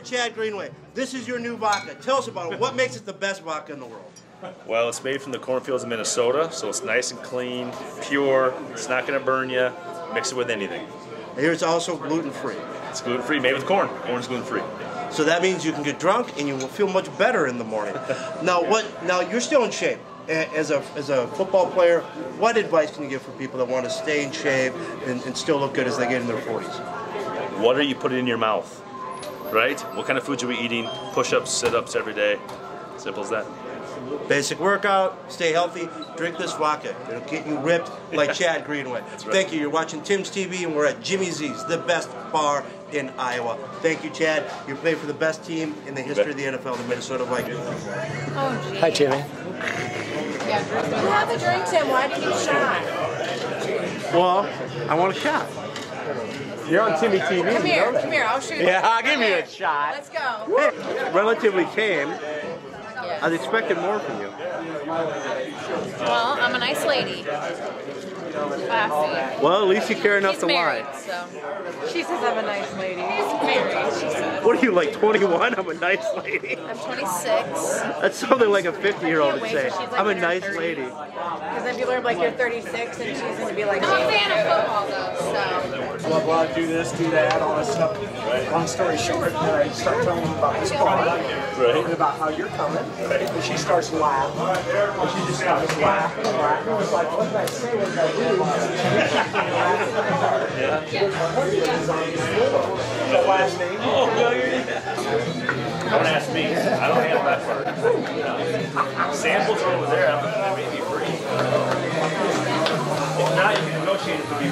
Chad Greenway. This is your new vodka. Tell us about it. What makes it the best vodka in the world? Well, it's made from the cornfields of Minnesota, so it's nice and clean, pure. It's not going to burn you. Mix it with anything. And here's also gluten free. It's gluten free, made with corn. Corn's gluten free. So that means you can get drunk and you will feel much better in the morning. now, what? Now you're still in shape. As a, as a football player, what advice can you give for people that want to stay in shape and, and still look good as they get in their 40s? What are you putting in your mouth? Right? What kind of foods are we eating? Push ups, sit ups every day. Simple as that. Basic workout, stay healthy, drink this vodka. It'll get you ripped like Chad Greenway. right. Thank you. You're watching Tim's TV, and we're at Jimmy Z's, the best bar in Iowa. Thank you, Chad. You play for the best team in the history of the NFL, the Minnesota Vikings. Oh. Hi, Jimmy. You have a drink, Tim. Why do you shot? Well, I want a shot. You're on Timmy TV. Come here. Come here. I'll shoot you. Yeah, I'll give you a shot. Let's go. Relatively tame. I was expecting more from you. Well, I'm a nice lady. Classy. Well, at least you care enough He's to married, lie. so. She says I'm a nice lady. He's married, she says. What are you, like 21? I'm a nice lady. I'm 26. That's something like a 50 year old would say. like I'm a nice 30s. lady. Because then people are like, you're 36, and she's going to be like, I'm a oh. fan of football though, so. Blah blah. Do this, do that, all this stuff. Long story short, then I start telling them about this bar and about how you're coming, and she starts laughing. She just laughing. It's like, what did I say? What did I do? The last name? Oh, no, Don't ask me. I don't handle that part. Samples over there. I'm may be free. If not, you can negotiate it to be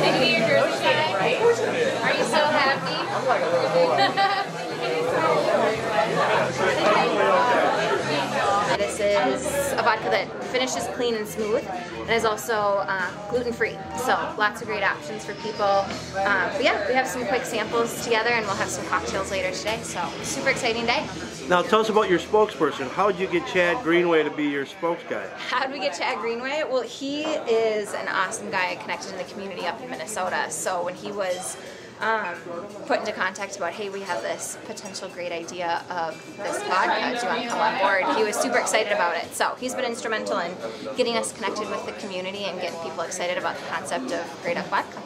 did you your jersey guy? Are you so happy? This is a vodka that finishes clean and smooth and is also uh, gluten free. So lots of great options for people. Um, but yeah, we have some quick samples together and we'll have some cocktails later today. So super exciting day. Now, tell us about your spokesperson. How did you get Chad Greenway to be your spokes guy? How did we get Chad Greenway? Well, he is an awesome guy connected in the community up in Minnesota. So when he was um, put into contact about, hey, we have this potential great idea of this vodka. Do you want to come on board? He was super excited about it. So he's been instrumental in getting us connected with the community and getting people excited about the concept of Gray Duck Vodka.